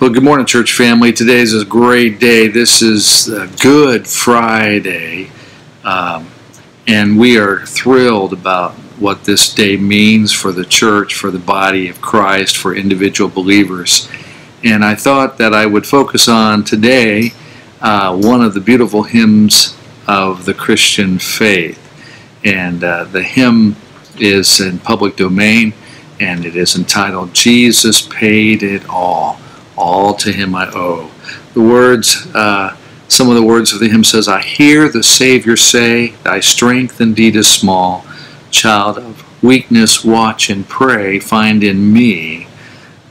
Well, good morning, church family. Today is a great day. This is a Good Friday, um, and we are thrilled about what this day means for the church, for the body of Christ, for individual believers. And I thought that I would focus on today uh, one of the beautiful hymns of the Christian faith. And uh, the hymn is in public domain, and it is entitled Jesus Paid It All all to him I owe. The words, uh, some of the words of the hymn says, I hear the Savior say, Thy strength indeed is small. Child of weakness, watch and pray, find in me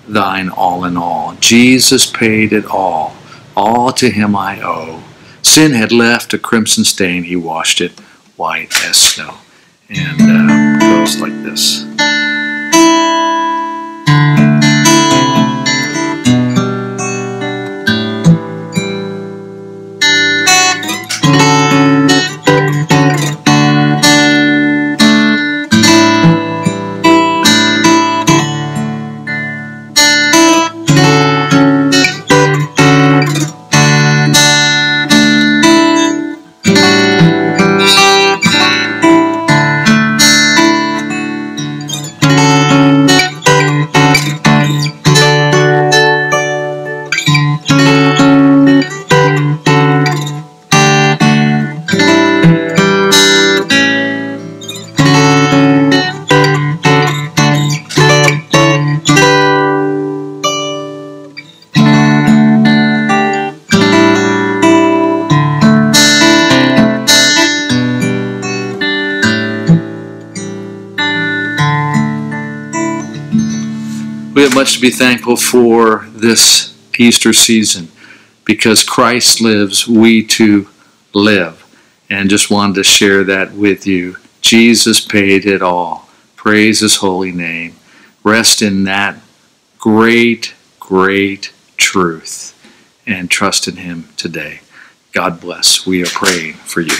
thine all in all. Jesus paid it all, all to him I owe. Sin had left a crimson stain, he washed it white as snow. And uh, goes like this. We have much to be thankful for this Easter season because Christ lives, we too live. And just wanted to share that with you. Jesus paid it all. Praise his holy name. Rest in that great, great truth and trust in him today. God bless. We are praying for you.